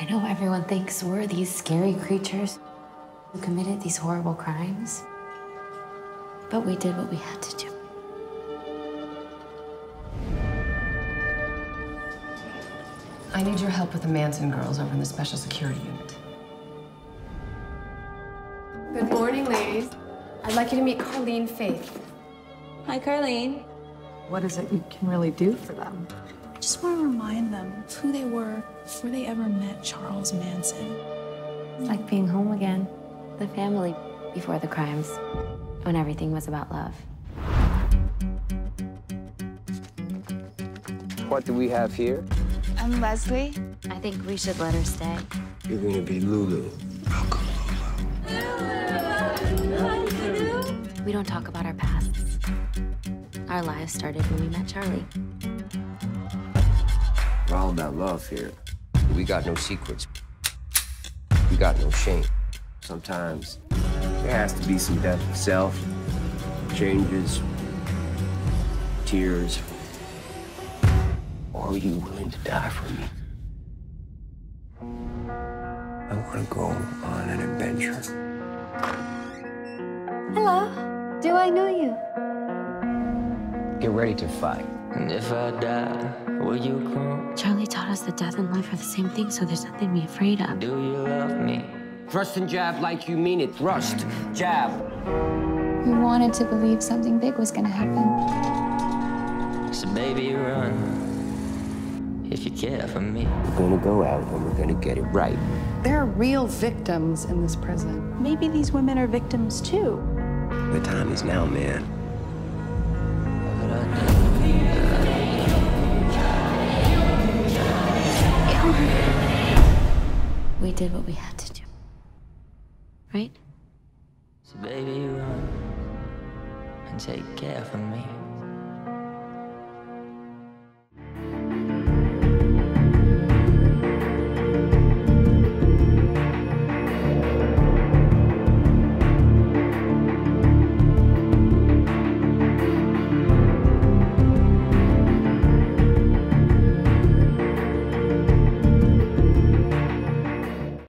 I know everyone thinks we're these scary creatures who committed these horrible crimes. But we did what we had to do. I need your help with the Manson girls over in the Special Security Unit. Good morning, ladies. I'd like you to meet Karlene Faith. Hi, Karlene. What is it you can really do for them? I just want to remind them of who they were before they ever met Charles Manson. It's like being home again. The family before the crimes, when everything was about love. What do we have here? I'm Leslie. I think we should let her stay. You're gonna be Lulu. We don't talk about our pasts. Our lives started when we met Charlie. We're all about love here. We got no secrets. We got no shame. Sometimes there has to be some death of self, changes, tears. Or are you willing to die for me? I want to go on an adventure. Hello. Do I know you? Get ready to fight. And if I die, will you come? Charlie taught us that death and life are the same thing, so there's nothing to be afraid of. Do you love me? Thrust and jab like you mean it. Thrust, jab. We wanted to believe something big was gonna happen. So baby, run. If you care for me. We're gonna go out and we're gonna get it right. There are real victims in this prison. Maybe these women are victims too. The time is now, man. Did what we had to do. Right? So baby, run. And take care for me.